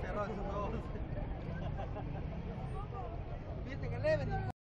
别乱走。